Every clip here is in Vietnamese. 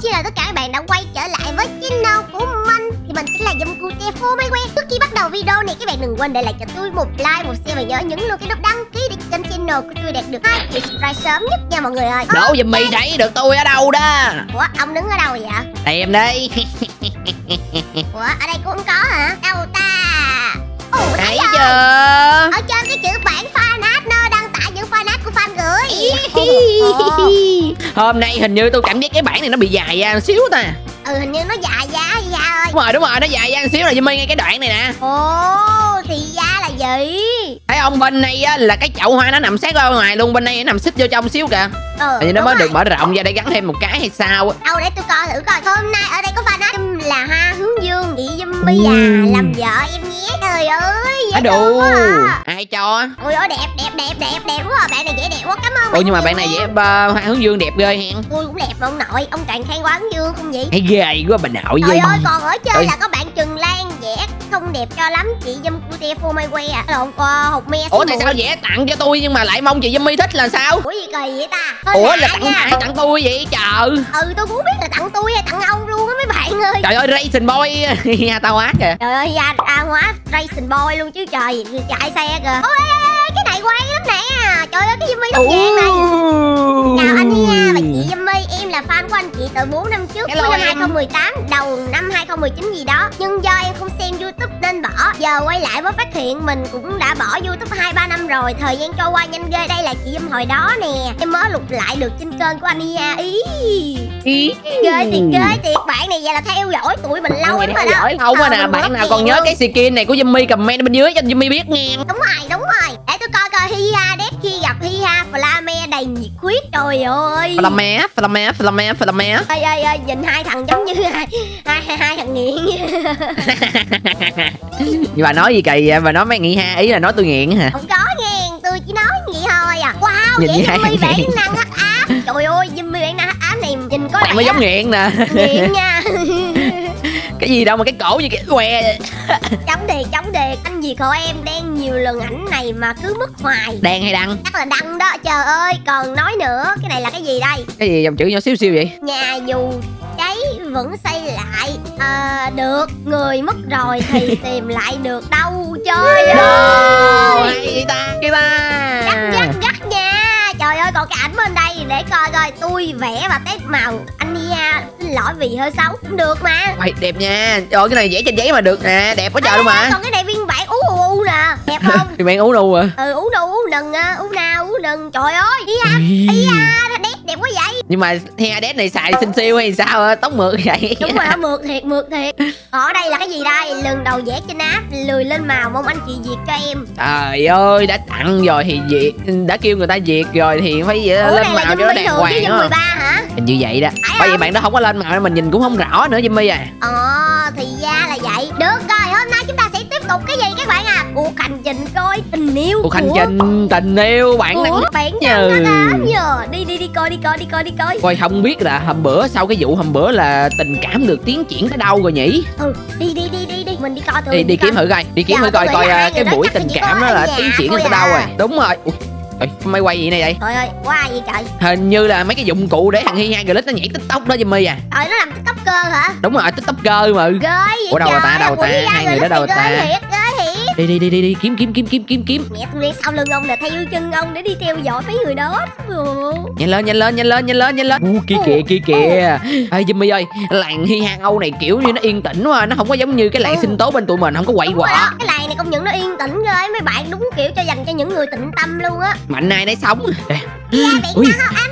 xin chào tất cả các bạn đã quay trở lại với channel của mình Thì mình chính là Dâm Cute Phô Mai quen Trước khi bắt đầu video này các bạn đừng quên để lại cho tôi một like, một share và nhớ nhấn luôn cái nút đăng ký để kênh channel của tôi đạt được 2 triệu subscribe sớm nhất nha mọi người ơi Đổ giùm mì thấy được tôi ở đâu đó Ủa ông đứng ở đâu vậy? Tìm đi Ủa ở đây cũng có hả? Đâu ta? Ồ thấy chưa Ở trên cái chữ bản fan art nơi đăng tải những fan art của fan gửi Ồ. Hôm nay hình như tôi cảm giác cái bản này nó bị dài ra một xíu ta. Ừ hình như nó dài hay sao ơi Đúng rồi đúng rồi nó dài ra một xíu rồi giùm mì ngay cái đoạn này nè. Ồ thì ra gì? Thấy không bên này á, là cái chậu hoa nó nằm sát ra ngoài luôn Bên này nó nằm xích vô trong xíu kìa Ừ, như nó mới rồi. được mở rộng ra để gắn thêm một cái hay sao á Đâu để tôi coi thử coi Hôm nay ở đây có fan là Hoa Hướng Dương Chị Yumi à. Làm vợ em nhé Trời ơi dễ quá à. Ai cho Ôi ôi đẹp đẹp đẹp đẹp đẹp quá à. Bạn này dễ đẹp quá cảm ơn Ủa nhưng mà bạn này vẽ ờ, hoa hướng dương đẹp ghê hen Tôi cũng đẹp mà ông nội Ông càng khen quá Hướng Dương không vậy Thấy ghê quá bà nội Trời ơi còn ở trên Ơi. là có bạn Trừng Lan không đẹp cho lắm. Chị Dâm Cute Phô Mai Que à. Lộn co hột me Ủa tại sao vẽ tặng cho tôi nhưng mà lại mong chị Yumi thích là sao? Ủa gì kỳ vậy ta? Hơi Ủa là tặng ai? Tặng tôi vậy? Trời. Ừ tôi không biết là tặng tôi hay tặng ông luôn á mấy bạn ơi. Trời ơi Racing Boy tao ác kìa. Trời ơi, ra, hóa racing boy luôn chứ trời, chạy xe kìa. Ôi, ê, ê, cái này quay lắm nè. Trời ơi, cái Jimmy tóc vàng này Chào anh Nha và chị Jimmy, em là fan của anh chị từ 4 năm trước Hello Cuối năm em. 2018, đầu năm 2019 gì đó. Nhưng do em không xem Youtube nên bỏ. Giờ quay lại mới phát hiện mình cũng đã bỏ Youtube 2-3 năm rồi. Thời gian trôi qua nhanh ghê, đây là chị Jim hồi đó nè. Em mới lục lại được trên kênh của anh Nha Ý. Ý. Ghê thiệt ghê thiệt, bạn này vậy là theo dõi tụi mình lâu lắm rồi đó. không Ờ, nè. Bạn nào còn nhớ luôn. cái skin này của Yumi comment bên dưới cho Yumi biết nghe. Đúng rồi, đúng rồi. Để tôi coi coi Hi Ha Đét khi gặp Hi Ha Flame đầy nhiệt huyết. Trời ơi. Flame Flame Flame Flame ơi ơi ơi nhìn hai thằng giống như hai hai, hai, hai thằng nghiện. Nhưng mà nói gì kỳ vậy? Bà nói mấy nghĩ ha ý là nói tôi nghiện hả? Không có nghe tôi chỉ nói vậy thôi à. Wow Nhìn vậy thằng bản nghiện. năng ám trời ơi Jimmy bản năng ám này nhìn có bạn mới lẽ giống nghiện nè. nghiện nha cái gì đâu mà cái cổ như cái què chống đề chống đề. Anh Việt hộ em đen nhiều lần ảnh này mà cứ mất hoài. Đen hay đăng? Chắc là đăng đó trời ơi. Còn nói nữa cái này là cái gì đây? Cái gì dòng chữ nhỏ xíu xíu vậy? Nhà dù cháy vẫn xây lại. À, được người mất rồi thì tìm lại được đâu. Đâu, ơi. ta cái ta gắt gắt gắt nha còn cái ảnh bên đây để coi coi. Tôi vẽ và test màu. Anh Nia xin lỗi vì hơi xấu cũng được mà. Uầy, đẹp nha. Trời cái này vẽ trên giấy mà được nè. Đẹp quá trời luôn mà. còn cái này phiên bản ú ú ú nè. Đẹp không? Thì bạn uống đâu à ừ ú đâu ú nừng à, ú nào ú nừng trời ơi nó đẹp đẹp quá vậy nhưng mà Heades này xài xinh siêu hay sao á? Tóc mượt vậy. Đúng rồi mượt thiệt mượt thiệt. Ở đây là cái gì đây? Lần đầu vẽ trên app lười lên màu mong anh chị duyệt cho em. Trời ơi đã tặng rồi thì duyệt đã kêu người ta duyệt rồi thì phải Ủa lên màu cho nó đàng hoàng đúng không? 13 hả? Hình như vậy đó. Bởi vậy bạn đó không có lên màu nên mình nhìn cũng không rõ nữa Jimmy à. Ờ thì ra là vậy. Được rồi hôm nay chúng ta sẽ tiếp tục cái gì các bạn Cuộc hành trình coi tình yêu cuộc hành của- trình tình yêu bạn Của đang bạn nhờ. nhờ Đi đi đi coi đi coi đi coi đi coi. Coi không biết là hôm bữa sau cái vụ hôm bữa là tình cảm được tiến triển tới đâu rồi nhỉ? Ừ đi đi đi đi đi. Mình đi coi tụi đi đi kiếm thử coi đi kiếm Dạ, thử coi coi à, cái buổi tình cảm đó là tiến triển tới đâu à. rồi? Đúng rồi. Trời, máy quay gì này vậy? Trời ơi qua gì trời? Hình như là mấy cái dụng cụ để thằng hi hai clip nó nhảy tiktok đó Jimmy à. Trời nó làm tiktoker hả? Đúng rồi tiktoker mà. Ghê Ủa, đâu ta, đâu ta? Hai người đó đâu ta? thiệt đi đi đi đi đi. Kiếm kiếm kiếm kiếm kiếm kiếm. Mẹ tôi đi sau lưng ông nè theo chân ông để đi theo dõi mấy người đó. Nhanh lên nhanh lên nhanh lên nhanh lên nhanh lên. U kia kìa kia kìa. Ê Jimmy ơi làng hi han âu này kiểu như nó yên tĩnh quá nó không có giống như cái làng Ừ. sinh tố bên tụi mình không có quậy rồi quọ cái làng này công nhận nó yên tĩnh ghê. Mấy bạn đúng kiểu cho dành cho những người tịnh tâm luôn á. Mạnh sống Đây. Dạ bạn Ui. sao anh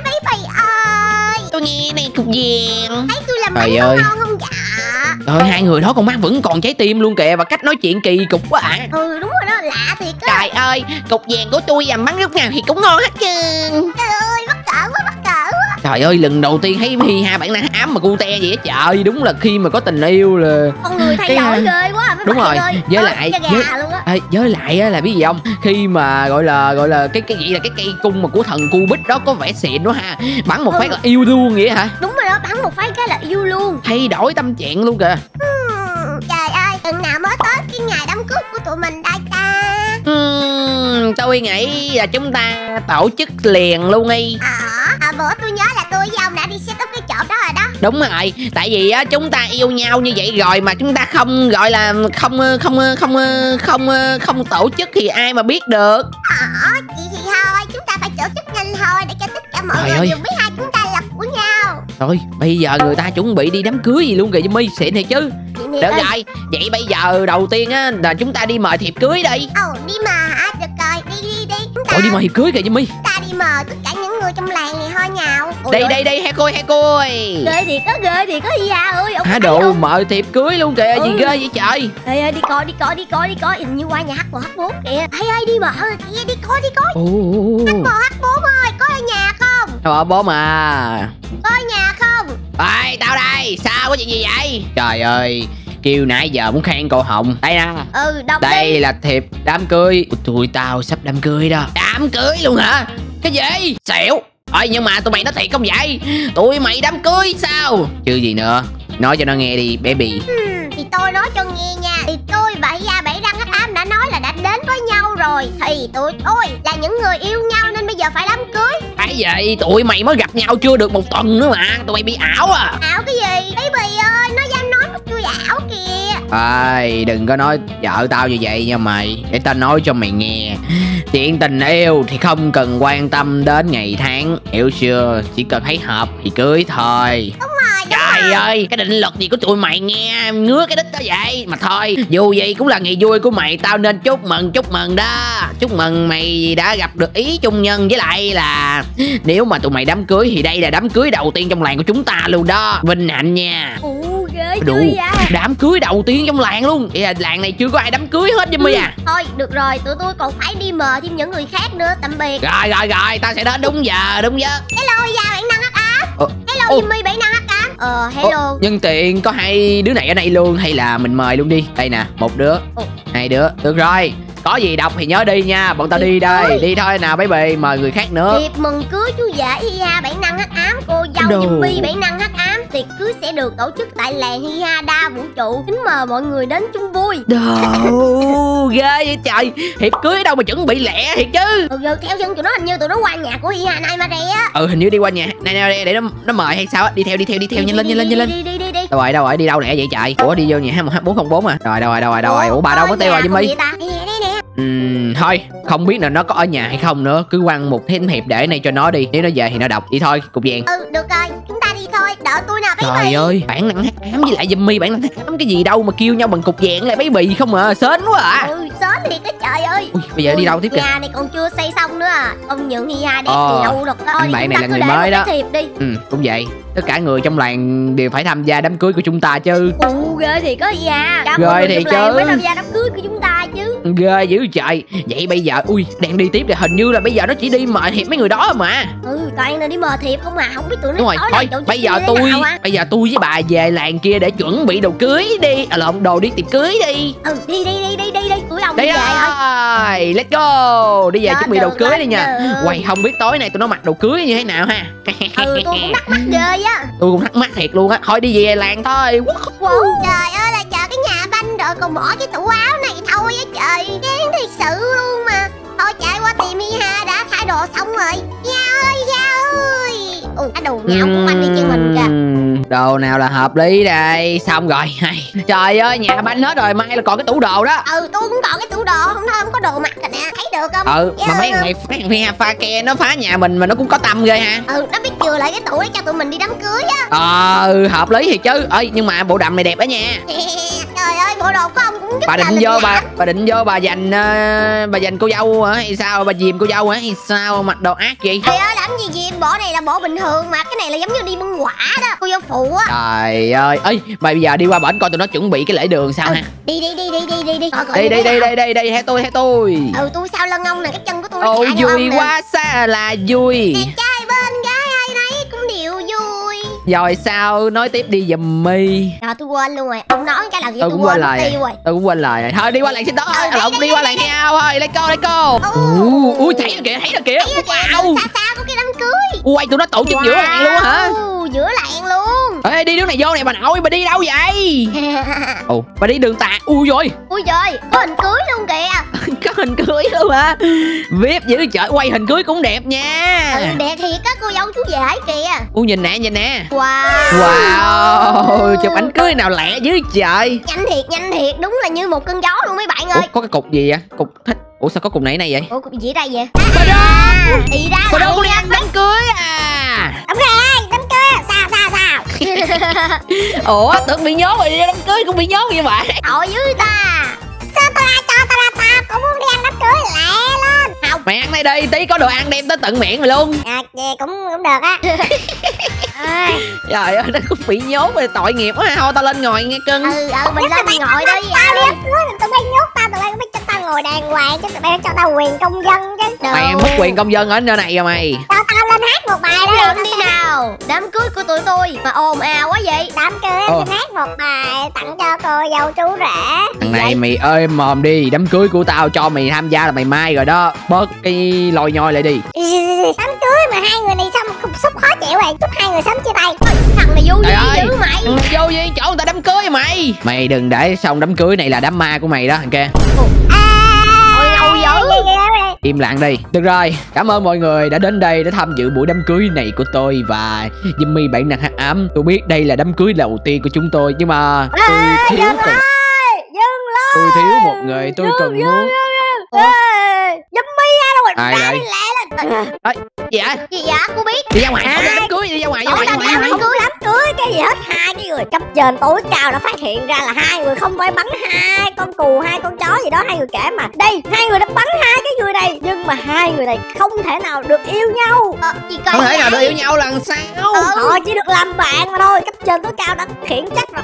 bì ơi tôi nghe này cục vàng Thấy tôi làm Trời bánh ơi. ngon không dạ? Trời hai người đó con mắt vẫn còn trái tim luôn kìa Và cách nói chuyện kỳ cục quá à. Ừ đúng rồi đó lạ thiệt á. Trời ơi Cục vàng của tôi làm bắn lúc nào thì cũng ngon hết trơn. Trời ơi mắc cỡ quá mắc cỡ quá. Trời ơi lần đầu tiên thấy Hi ha bản năng ám mà cute vậy á Trời đúng là khi mà có tình yêu là Con người thay Cái, đổi à, ghê quá mấy đúng bạn rồi, ơi với Ơi, lại- với- Ê, với lại á là biết gì không? Khi mà gọi là gọi là cái cái gì là cái cây cung mà của thần Cubit đó có vẻ xịn đó ha. Bắn một Ừ. phát là yêu luôn vậy hả? Đúng rồi đó bắn một phát cái là yêu luôn. Thay đổi tâm trạng luôn kìa. Hmm, Trời ơi chừng nào mới tới cái ngày đám cưới của tụi mình đây ta? Ừm, tôi nghĩ là chúng ta tổ chức liền luôn đi Ờ à, bữa tôi nhớ là tôi với ông đã đi set up cái chỗ đó rồi đó đúng rồi tại vì á chúng ta yêu nhau như vậy rồi mà chúng ta không gọi là không ờ, không ờ, không ờ, không ờ, không tổ chức thì ai mà biết được Ờ, chị thì thôi, chúng ta phải tổ chức nhanh thôi để cho tất cả mọi Trời người ơi. đều biết hai chúng ta là của nhau. rồi bây giờ người ta chuẩn bị đi đám cưới gì luôn kìa Jimmy xịn thiệt chứ Chị được ơi, rồi vậy bây giờ đầu tiên á là chúng ta đi mời thiệp cưới đi Ồ, đi mà hả? Được rồi, đi đi đi. Chúng ta, đi mời thiệp cưới kìa Jimmy ta đi mời tất cả những người trong làng này thôi nào. Ôi đây ôi, đây đây hai cô hai cô ơi Ghê thì có ghê thì có gì à ơi ông hả đồ mời thiệp cưới luôn kìa gì Ừ. ghê vậy trời? Ê ơi đi coi đi coi đi coi đi coi. Hình như qua nhà hát một hát bốn kìa. Ê ơi đi mà. Ơi đi, đi coi đi coi. Ồ. Một hát bốn ơi có ở nhà không? Trời bố mà. Có ở nhà không? Ê tao đây Sao có chuyện gì vậy? Trời ơi Kêu nãy giờ muốn khen cô Hồng. Đây nè. Ừ Đây đi. là thiệp đám cưới. Ui, Tụi tao sắp đám cưới đó. Đám cưới luôn hả Cái gì? Xỉu Ôi nhưng mà tụi mày nói thiệt không vậy? Tụi mày đám cưới sao? Chứ gì nữa. Nói cho nó nghe đi baby. Hmm, thì tôi nói cho nghe nha. Thì tôi và Hiya Bảy Răng Hắc Ám đã nói là đã đến với nhau rồi. Thì tụi tôi là những người yêu nhau nên bây giờ phải đám cưới. Cái gì? Tụi mày mới gặp nhau chưa được một tuần nữa mà. Tụi mày bị ảo à. Ảo cái gì? Baby ơi nó dám nói tôi ảo kìa. Ai, đừng có nói vợ tao như vậy nha mày. Để tao nói cho mày nghe Chuyện tình yêu thì không cần quan tâm đến ngày tháng. Hiểu chưa? Chỉ cần thấy hợp thì cưới thôi. Đúng rồi đúng Trời rồi. ơi, cái định luật gì của tụi mày nghe? Ngứa cái đít đó vậy. Mà thôi, dù gì cũng là ngày vui của mày. Tao nên chúc mừng, chúc mừng đó. Chúc mừng mày đã gặp được ý chung nhân. Với lại là Nếu mà tụi mày đám cưới Thì đây là đám cưới đầu tiên trong làng của chúng ta luôn đó. Vinh hạnh nha. Ồ ghê Đủ. vậy? Đám cưới đầu tiên trong làng luôn. Vậy là làng này chưa có ai đám cưới hết Jimmy à. Thôi được rồi tụi tôi còn phải đi mời thêm những người khác nữa Tạm biệt. Rồi rồi rồi, tao sẽ đến đúng giờ, đúng giờ. Hello Hiya Bảy Răng Hắc Ám Ờ, Hello ô. Jimmy Bảy Răng Hắc Ám Ờ hello. Nhân tiện có hai đứa này ở đây luôn Hay là mình mời luôn đi? Đây nè, một đứa, Ồ. hai đứa. Được rồi, có gì đọc thì nhớ đi nha Bọn tao đi đây, đi thôi nào baby Mời người khác nữa. Tiệc mừng cưới chú rể Hiya Bảy Năng Hắc Ám. Cô dâu Đồ. Jimmy Bảy Năng Hắc Ám. Tiệc cưới sẽ được tổ chức tại làng Hiya Đa Vũ trụ. Kính mời mọi người đến chung vui. Đồ, ghê vậy trời. Hiệp cưới đâu mà chuẩn bị lẹ thiệt chứ. Ừ, ừ theo dân tụi nó hình như tụi nó qua nhà của Hiya này mà rẻ Ừ hình như đi qua nhà Này nè để nó, nó mời hay sao á. Đi theo đi theo đi theo nhanh lên nhanh lên nhanh lên. Đi đi đi đi. Đâu rồi đâu rồi đi đâu nè vậy trời? Ủa đi vô nhà h một h bốn không bốn à? Rồi đâu rồi đâu rồi đâu rồi Ủa bà đâu mất tiêu rồi Jimmy Ừm, thôi không biết là nó có ở nhà hay không nữa. Cứ quăng một thêm hiệp để này cho nó đi. Nếu nó về thì nó đọc. Đi thôi cục vàng Ừ được rồi. Chúng ta đi thôi. Đợi tôi nào trời baby ơi bản năng hát ám với lại Jimmy bản năng hát ám cái gì đâu mà kêu nhau bằng cục vàng lại baby không à. Sến quá à. Ừ sớm thì cái trời ơi. Ui bây giờ đi Ui, đâu tiếp kìa? Nhà này còn chưa xây xong nữa à. Ông nhận Hiya đẹp Ờ, thì lâu được thôi anh bạn này là người mới đó. cái thiệp đi. Ừ cũng vậy. Tất cả người trong làng đều phải tham gia đám cưới của chúng ta chứ. Ồ ghê thì có gì à Cả Ghê mọi người thiệt trong làng chứ. phải tham gia đám cưới của chúng ta chứ ghê dữ trời. Vậy bây giờ ui đang đi tiếp thì hình như là bây giờ nó chỉ đi mời hiệp mấy người đó mà. Ừ toàn là đi mờ thiệp không à Không biết tụi nó đúng rồi thôi bây giờ tôi à. bây giờ tôi với bà về làng kia để chuẩn bị đồ cưới đi. À lộn đồ đi tiệc cưới đi. Ừ đi đi đi đi đi đi Tụi ông đi đi về thôi rồi let's go. Đi về Lên chuẩn bị đồ cưới đi nha. quay không biết tối nay tụi nó mặc đồ cưới như thế nào ha. Ừ tôi cũng thắc mắc ghê á. Tôi cũng thắc mắc thiệt luôn á. Thôi đi về làng thôi. Wow. Trời ơi là chờ cái nhà banh rồi còn bỏ cái tủ áo trời Chán thiệt sự luôn mà. Thôi chạy qua tìm Miha đã thay đồ xong rồi. Nha ơi Nha ơi. Ồ cái đồ nhão của anh đi chân mình kìa. Đồ nào là hợp lý đây? Xong rồi trời ơi nhà banh hết rồi mai là còn cái tủ đồ đó. Ừ tôi cũng còn cái tủ đồ Không thôi không có đồ mặc rồi nè Thấy được không? Ừ mà Ghê mấy không? thằng này phá, pha, pha ke nó phá nhà mình mà nó cũng có tâm ghê ha. Ừ nó biết chừa lại cái tủ để cho tụi mình đi đám cưới á. Ờ hợp lý thì chứ. Ơi nhưng mà bộ đầm này đẹp đó nha Trời ơi bộ đồ của ông cũng rất bà định vô bà bà định vô bà dành ờ, bà dành cô dâu hả? Hay sao? Bà dìm cô dâu hả? Hay sao? Mặc đồ ác vậy? Trời ơi làm gì gì bộ này là bộ bình thường mà Cái này là giống như đi bưng quả đó Cô dâu phụ á. Trời ơi. Ơi mà bây giờ đi qua bển coi tụi nó chuẩn bị cái lễ đường sao Ừ, ha? Đi đi đi đi đi đi đi. Như đây thế đây nào. đây đây đây theo tôi theo tôi. Ừ tôi sao lân ông nè Cái chân của tôi ông vui quá xa là vui. Đẹp Rồi sao? Nói tiếp đi giùm mi. Rồi tôi quên luôn rồi. Ông nói cái là gì? Tôi tôi, cũng quên quên lời rồi. Tôi cũng quên lời Thôi đi qua làng xin đó Ừ, à, đi, lộn đi, qua làng heo thôi go let's go. Ồ. Ui, thấy rồi kìa thấy rồi kìa. Wow. Xa xa của cái đám cưới. Ui tụi nó tổ chức giữa làng luôn hả Giữa làng luôn. Ê đi đường này vô này bà nội bà đi đâu vậy? Ồ bà đi đường tà ui rồi ui trời có hình cưới luôn kìa. Có hình cưới luôn hả? Vip dữ trời quay hình cưới cũng đẹp nha. Ừ đẹp thiệt á cô dâu chú rể kìa. U nhìn nè nhìn nè. Wow. Wow chụp ảnh cưới nào lẹ dữ trời. Nhanh thiệt nhanh thiệt đúng là như một cơn gió luôn mấy bạn ủa ơi có cái cục gì vậy? Cục thích. Ủa sao có cục này này vậy? Ủa cục gì đây vậy? Bà ra bà có đi ăn đám cưới à? Đúng rồi đám cưới. Sao sao sao? Ủa tưởng bị nhốt rồi đi đám cưới cũng bị nhốt như vậy tội dữ ta. Sao tao ra cho tao ra tao cũng muốn đi ăn đám cưới lẹ lên. Không. Mày ăn đây đi tí có đồ ăn đem tới tận miệng mày luôn. À, cũng cũng được á. Ơi, trời ơi nó cũng bị nhốt rồi tội nghiệp quá. Thôi tao lên ngồi nghe cưng. Ừ ừ mình lên mình ngồi đi tao đi cưới tụi bay nhốt tao tụi bay cho tao ngồi đàng hoàng chứ tụi bay cho tao quyền công dân chứ. Mày mất quyền công dân ở nơi này rồi mày. Tao lên hát một bài đó đi nào đám cưới của tụi tôi mà ồn ào quá vậy. Đám cưới em Ồ. xin hát một bài tặng cho cô dâu chú rể. Thằng này mày ơi mồm đi đám cưới của tao cho mày tham gia là mày mai rồi đó. Bớt cái lòi nhoi lại đi. Đám cưới mà hai người này sao mà cục xúc khó chịu vậy chúc hai người sớm chia tay. Thằng này vô duyên ơi. dữ mày. Ừ, vô gì? Chỗ người ta đám cưới mày. Mày đừng để xong đám cưới này là đám ma của mày đó thằng kia. Ôi ngầu dữ im lặng đi. Được rồi cảm ơn mọi người đã đến đây để tham dự buổi đám cưới này của tôi và Jimmy bản năng hát ám. Tôi biết đây là đám cưới đầu tiên của chúng tôi nhưng mà tôi thiếu cần tôi thiếu một người tôi cần muốn mi ra đâu Ai đây? lên. Gì vậy? Gì dạ cô biết. Đi ra ngoài ra đám cưới đi ra ngoài ra ngoài ra ngoài, đám cưới đám cưới cái gì hết? Hai cái người cấp trên tối cao đã phát hiện ra là hai người không phải bắn hai con cù hai con chó gì đó hai người kể mà. Đây hai người đã bắn hai cái mà hai người này không thể nào được yêu nhau. Ờ, chị coi không thể nào được yêu nhau lần sao? Ừ. Họ chỉ được làm bạn mà thôi. Cấp trên tối cao đã khiển trách rồi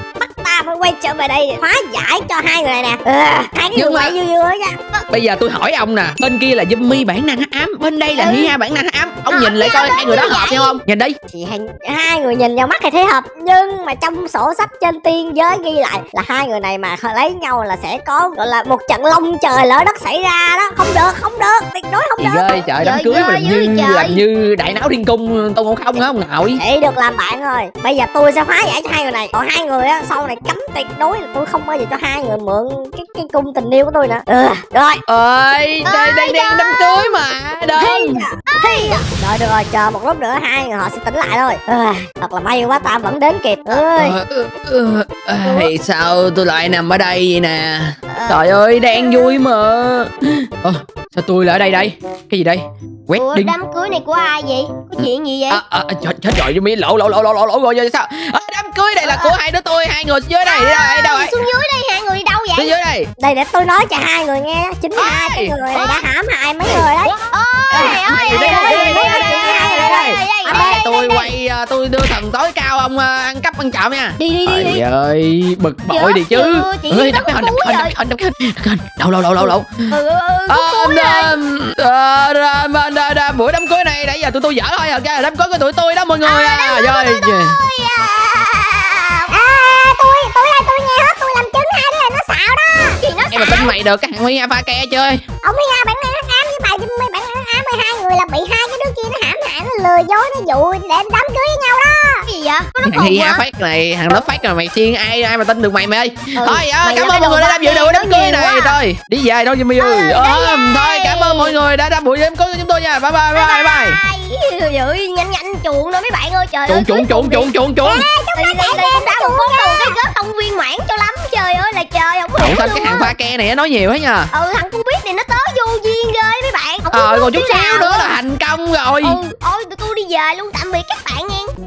ta phải quay trở về đây phá giải cho hai người này nè ừ. Hai cái người mà- vui vui nha bây giờ tôi hỏi ông nè bên kia là Jimmy bản năng hát ám bên đây là Ừ. Hia bản năng hát ám ông Ờ, nhìn lại dạ, coi dạ, hai người đó dạ, hợp dạ. nhau không nhìn đi thì hai, hai người nhìn vào mắt thì thấy hợp nhưng mà trong sổ sách trên tiên giới ghi lại là hai người này mà lấy nhau là sẽ có gọi là một trận long trời lỡ đất xảy ra đó không được không được tuyệt đối không được ơi trời đám cưới mà làm như trời. làm như đại não thiên cung tôn ngộ không hả ông nội chỉ được làm bạn thôi bây giờ tôi sẽ phá giải cho hai người này còn hai người á sau này cấm tuyệt đối là tôi không bao giờ cho hai người mượn cái cái cung tình yêu của tôi nữa. Ừ, rồi. Ơi đây đang đang đám cưới mà đơn rồi được rồi chờ một lúc nữa hai người họ sẽ tỉnh lại thôi. Ừ, thật là may quá ta vẫn đến kịp. Ơi ờ, Ê, sao tôi lại nằm ở đây vậy nè? Ờ. trời ơi đang vui mà. Ờ, sao tôi lại ở đây đây? Cái gì đây? Ủa wedding đám cưới này của ai vậy? Có chuyện gì vậy? à, à, à, chết chết rồi mi lộ lộ lộ lộ lộ lộ rồi vậy sao? À, đám cưới đây là của hai đứa tôi. Hai người dưới đây đi đâu đây. Đâu xuống dưới đây hai người đi đâu Đi vậy? dưới đây. Đây để tôi nói cho hai người nghe. Chính hai cái người này đã hãm hại mấy người đấy. Ôi ơi Đi đây. đây À, tôi quay à, tôi đưa thần tối cao ông à, ăn cắp ăn trộm nha. Đi đi đi đi. Trời ơi bực bội Dạ, đi chứ. ơi đập cái hình là đập cái hình vui đập cái hình đập cái hình đập cái hình. Đâu đâu đâu đâu đâu. Ờ, ờ, buổi đám cưới này nãy giờ tụi tôi dở thôi ok đám cưới của tụi tôi đó mọi người à, rồi À. Tôi tôi là tôi nghe hết tôi làm chứng hai đứa này nó xạo đó. Gì nó em mà tin mày được cái thằng Huy pha ke chơi. Ông ra bản năng hắc ám với bà Jimmy năng hắc ám hai người là bị hai cái đứa kia nó hãm hại nó lừa dối nó dụ để đám cưới với nhau đó. Cái gì vậy? Có nó thằng Hi phát này thằng đó phát rồi mày xiên ai ai mà tin được mày mày? Ơi Ừ, thôi à, cảm ơn mọi người đồ đã tham dự buổi đám cưới này. quá. thôi đi về thôi Jimmy ơi. Ờ, đi thôi cảm ơn mọi người đã tham buổi đám cưới của chúng tôi nha. Bye bye bye bye Bye Dữ nhanh nhanh chuộng nữa mấy bạn ơi. Trời chuộng chuộng chuộng chuộng chuộng chuộng. Đây đây cũng đã một phút đầu cái kết không viên mãn cho lắm trời ơi là trời không Ủa hiểu sao luôn cái thằng pha ke này nó nói nhiều thế nhờ Ừ thằng cu biết này nó tới vô duyên ghê mấy bạn. Có ờ còn chút xíu nữa. là thành công rồi. Ừ ôi đi về luôn tạm biệt các bạn nha.